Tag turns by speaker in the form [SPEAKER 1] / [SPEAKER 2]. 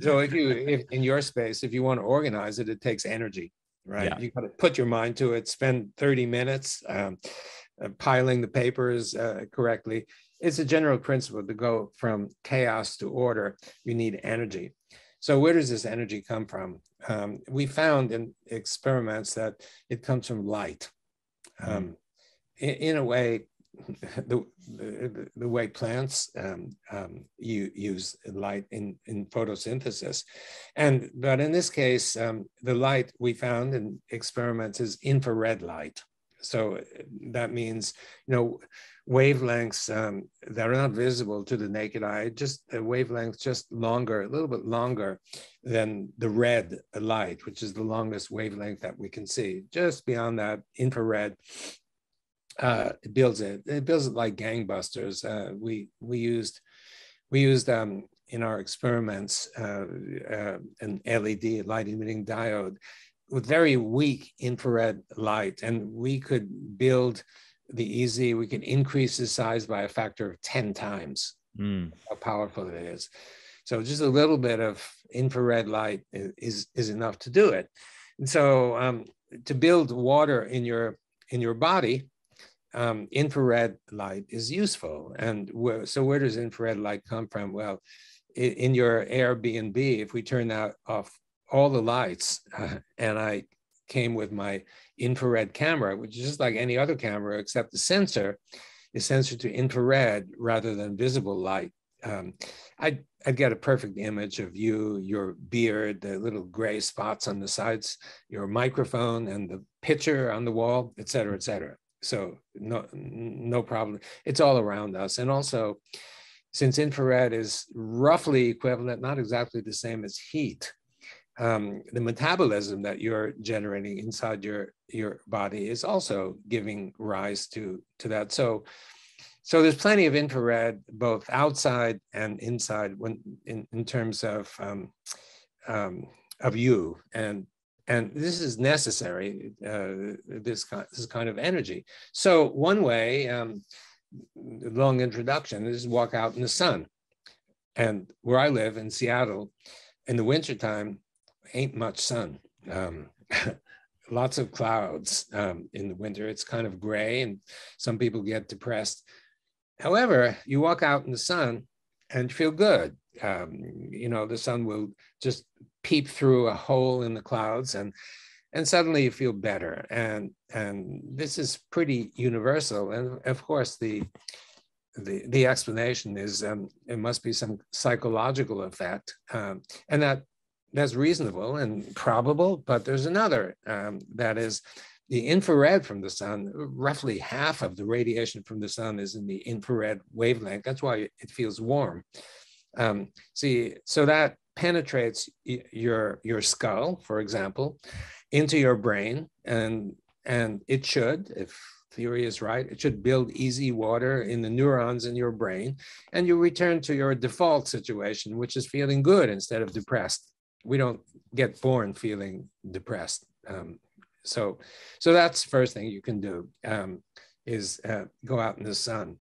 [SPEAKER 1] so if you if in your space if you want to organize it it takes energy right? Yeah. you got to put your mind to it spend 30 minutes um, uh, piling the papers uh, correctly. It's a general principle to go from chaos to order. You need energy. So where does this energy come from? Um, we found in experiments that it comes from light. Mm-hmm. um, in, in, a way the, the, the way plants um, um, you, use light in, in photosynthesis. And, but in this case, um, the light we found in experiments is infrared light. So that means, you know, wavelengths um, that are not visible to the naked eye, just a wavelength just longer, a little bit longer than the red light, which is the longest wavelength that we can see. Just beyond that, infrared uh, it builds it. It builds it like gangbusters. Uh, we we used we used um, in our experiments uh, uh an LED light emitting diode with very weak infrared light, and we could build the EZ. We could increase the size by a factor of ten times. Mm. How powerful it is! So just a little bit of infrared light is is enough to do it. And so um, to build water in your in your body, um, infrared light is useful. And so where does infrared light come from? Well, in, in your Airbnb, if we turn out off all the lights uh, and I came with my infrared camera, which is just like any other camera, except the sensor is sensitive to infrared rather than visible light. Um, I'd, I'd get a perfect image of you, your beard, the little gray spots on the sides, your microphone, and the picture on the wall, et cetera, et cetera so no no problem. It's all around us. And also since infrared is roughly equivalent not exactly the same as heat um, the metabolism that you're generating inside your your body is also giving rise to to that. So so there's plenty of infrared both outside and inside when in, in terms of um, um, of you and and this is necessary, uh, this, kind, this kind of energy. So one way, um, long introduction, is walk out in the sun. And where I live in Seattle, in the wintertime, ain't much sun. Um, lots of clouds um, in the winter. It's kind of gray and some people get depressed. However, you walk out in the sun and feel good. Um, you know, the sun will just peep through a hole in the clouds and and suddenly you feel better. And and this is pretty universal. And of course the the, the explanation is um, it must be some psychological effect um, and that that's reasonable and probable but there's another um, that is the infrared from the sun roughly half of the radiation from the sun is in the infrared wavelength. That's why it feels warm. Um, see so that penetrates your your skull, for example, into your brain, and and it should, if theory is right, it should build EZ water in the neurons in your brain, and you return to your default situation, which is feeling good instead of depressed. We don't get born feeling depressed. Um, so, so that's first thing you can do um, is uh, go out in the sun.